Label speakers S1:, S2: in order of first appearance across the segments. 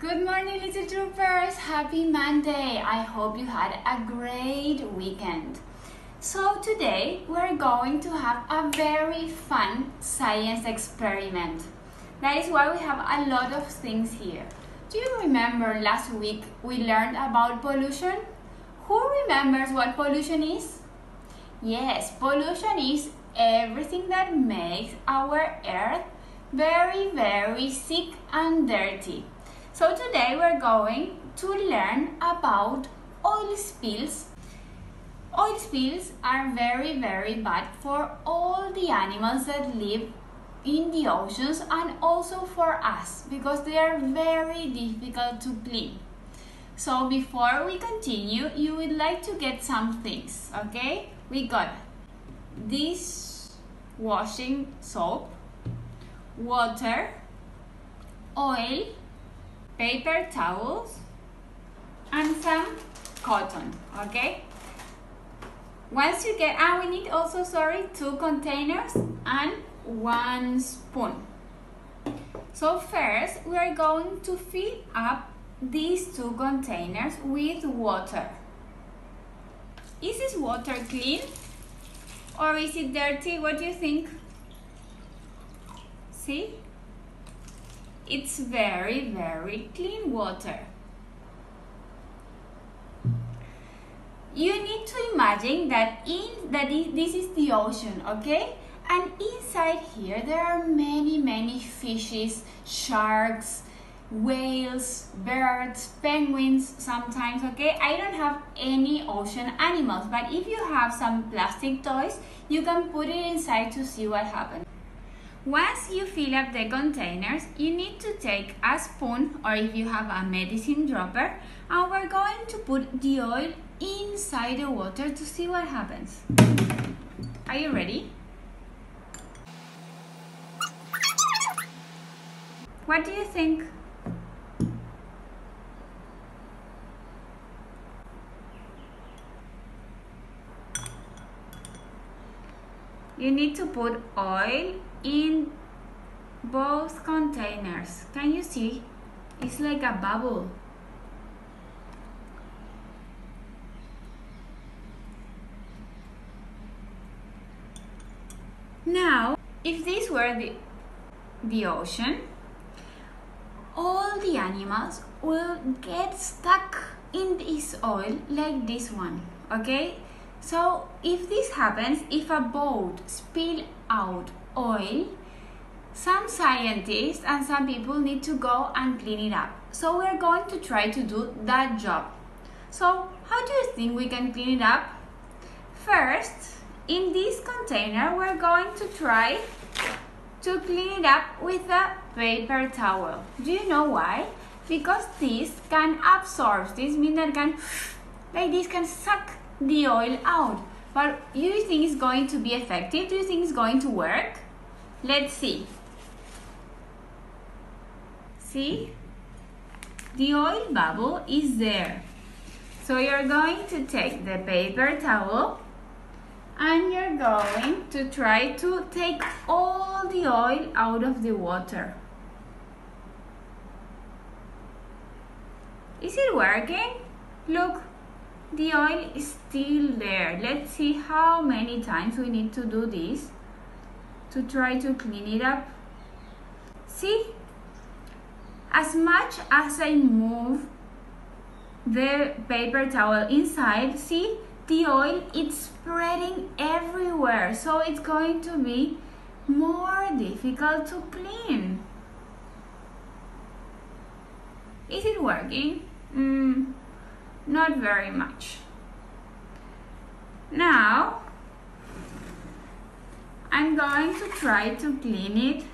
S1: Good morning, little troopers. Happy Monday. I hope you had a great weekend. So, today we're going to have a very fun science experiment. That is why we have a lot of things here. Do you remember last week we learned about pollution? Who remembers what pollution is? Yes, pollution is everything that makes our earth very, very sick and dirty. So today we're going to learn about oil spills. Oil spills are very, very bad for all the animals that live in the oceans and also for us because they are very difficult to clean. So before we continue, you would like to get some things, okay? We got this washing soap, water, oil, paper towels, and some cotton, okay? Once you get, and we need also, sorry, two containers and one spoon. So first, we are going to fill up these two containers with water. Is this water clean or is it dirty? What do you think? See? It's very, very clean water. You need to imagine that in that this is the ocean, okay? And inside here there are many, many fishes, sharks, whales, birds, penguins sometimes, okay? I don't have any ocean animals, but if you have some plastic toys, you can put it inside to see what happens. Once you fill up the containers, you need to take a spoon or if you have a medicine dropper and we're going to put the oil inside the water to see what happens. Are you ready? What do you think? You need to put oil in both containers. Can you see? It's like a bubble. Now, if this were the, the ocean, all the animals will get stuck in this oil like this one, okay? So if this happens, if a boat spill out oil, some scientists and some people need to go and clean it up. So we're going to try to do that job. So how do you think we can clean it up? First, in this container, we're going to try to clean it up with a paper towel. Do you know why? Because this can absorb, this that can, like this can suck the oil out. But you think it's going to be effective? Do you think it's going to work? Let's see. See? The oil bubble is there. So you're going to take the paper towel and you're going to try to take all the oil out of the water. Is it working? Look, the oil is still there. Let's see how many times we need to do this to try to clean it up. See? As much as I move the paper towel inside, see? The oil it's spreading everywhere. So it's going to be more difficult to clean. Is it working? Mm, not very much. Now, I'm going to try to clean it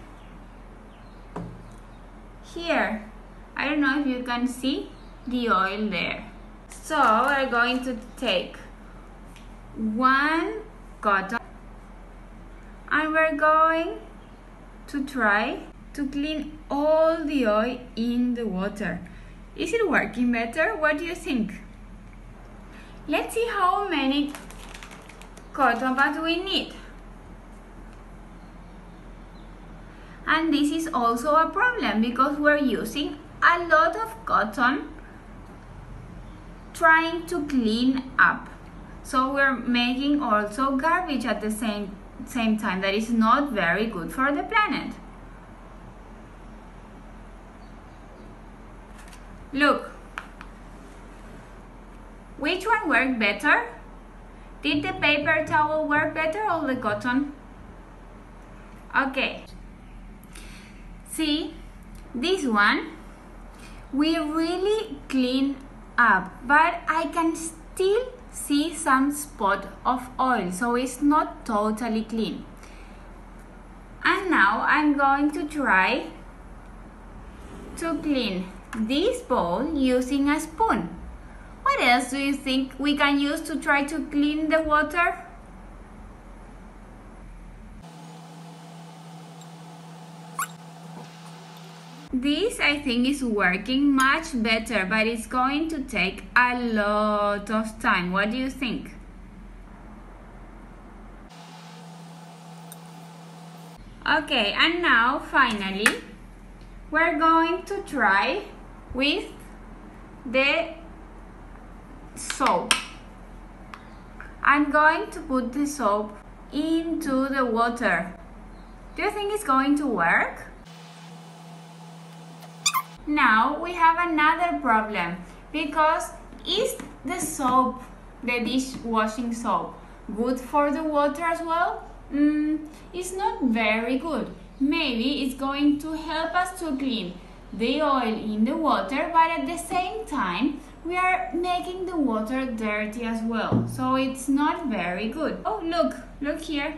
S1: here. I don't know if you can see the oil there. So we're going to take one cotton and we're going to try to clean all the oil in the water. Is it working better? What do you think? Let's see how many cotton buds we need. And this is also a problem because we're using a lot of cotton trying to clean up. So we're making also garbage at the same, same time. That is not very good for the planet. Look, which one worked better? Did the paper towel work better or the cotton? Okay. See, this one, we really clean up, but I can still see some spot of oil, so it's not totally clean. And now I'm going to try to clean this bowl using a spoon. Do you think we can use to try to clean the water? This I think is working much better, but it's going to take a lot of time. What do you think? Okay, and now finally, we're going to try with the soap. I'm going to put the soap into the water. Do you think it's going to work? Now we have another problem because is the soap, the dishwashing soap, good for the water as well? Mm, it's not very good. Maybe it's going to help us to clean the oil in the water but at the same time we are making the water dirty as well. So it's not very good. Oh look look here.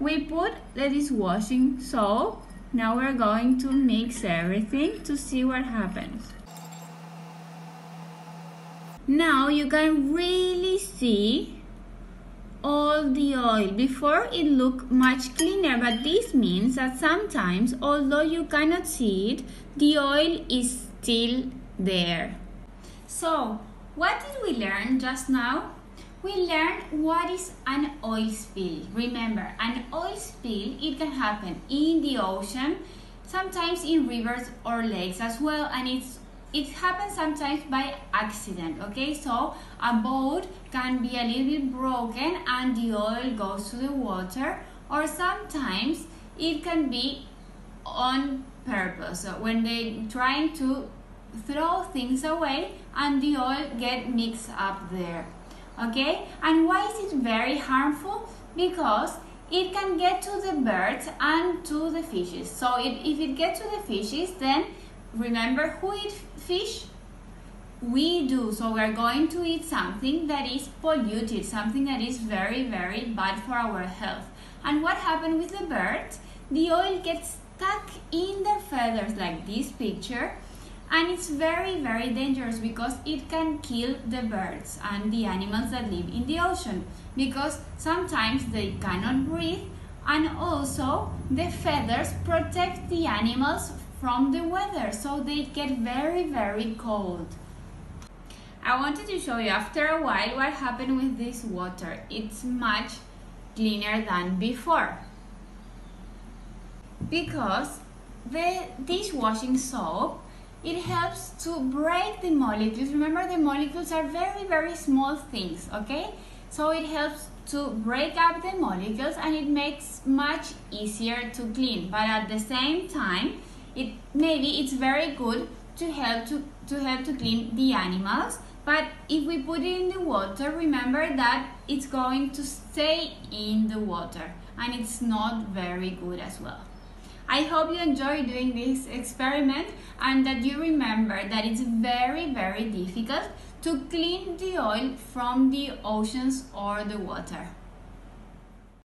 S1: We put the dishwashing soap. Now we're going to mix everything to see what happens. Now you can really see all the oil. Before it looked much cleaner, but this means that sometimes, although you cannot see it, the oil is still there. So, what did we learn just now? We learned what is an oil spill. Remember, an oil spill, it can happen in the ocean, sometimes in rivers or lakes as well, and it's it happens sometimes by accident okay? So a boat can be a little bit broken and the oil goes to the water or sometimes it can be on purpose. So when they trying to throw things away and the oil get mixed up there okay? And why is it very harmful? Because it can get to the birds and to the fishes. So it, if it gets to the fishes then remember who eat fish? We do. So we're going to eat something that is polluted, something that is very, very bad for our health. And what happened with the birds? The oil gets stuck in their feathers like this picture and it's very very dangerous because it can kill the birds and the animals that live in the ocean because sometimes they cannot breathe and also the feathers protect the animals from the weather so they get very very cold. I wanted to show you after a while what happened with this water. It's much cleaner than before. Because the dishwashing soap it helps to break the molecules. Remember the molecules are very very small things okay? So it helps to break up the molecules and it makes much easier to clean. But at the same time it maybe it's very good to help to, to help to clean the animals but if we put it in the water remember that it's going to stay in the water and it's not very good as well I hope you enjoy doing this experiment and that you remember that it's very very difficult to clean the oil from the oceans or the water.